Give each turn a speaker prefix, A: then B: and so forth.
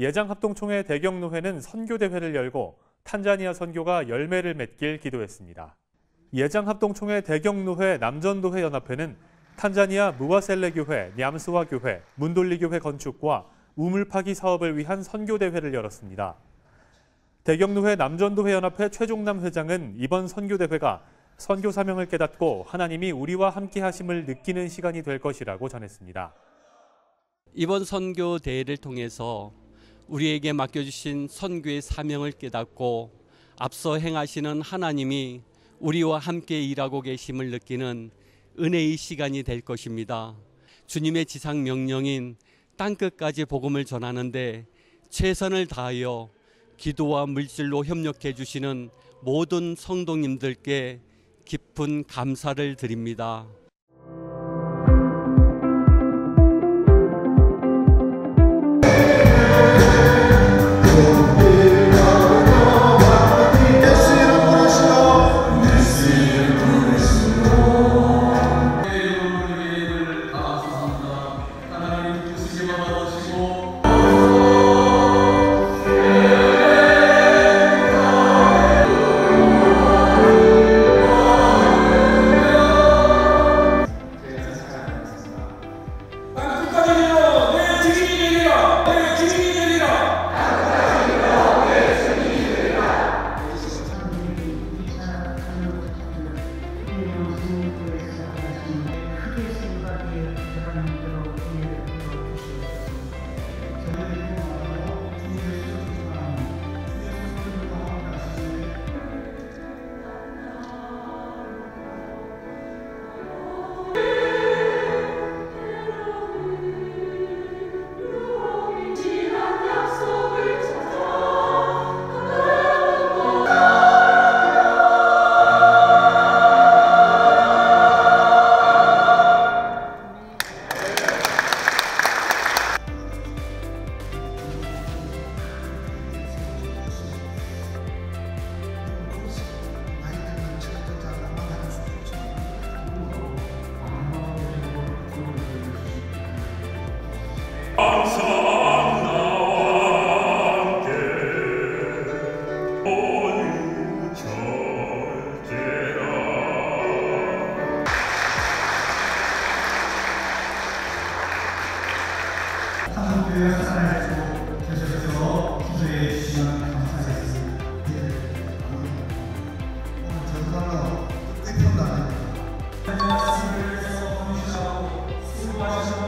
A: 예장합동총회 대경노회는 선교대회를 열고 탄자니아 선교가 열매를 맺길 기도했습니다. 예장합동총회 대경노회 남전도회 연합회는 탄자니아 무와셀레 교회, 냠스와 교회, 문돌리 교회 건축과 우물 파기 사업을 위한 선교 대회를 열었습니다. 대경노회 남전도회 연합회 최종남 회장은 이번 선교 대회가 선교 사명을 깨닫고 하나님이 우리와 함께 하심을 느끼는 시간이 될 것이라고 전했습니다.
B: 이번 선교 대회를 통해서 우리에게 맡겨주신 선교의 사명을 깨닫고 앞서 행하시는 하나님이 우리와 함께 일하고 계심을 느끼는 은혜의 시간이 될 것입니다. 주님의 지상 명령인 땅끝까지 복음을 전하는데 최선을 다하여 기도와 물질로 협력해 주시는 모든 성도님들께 깊은 감사를 드립니다.
C: 한국교회 사랑해주고 계속해서 기도해 주시면 감사하겠습니다. 오늘 전사로 끝편도 안 됩니다. 수고하셨습니다.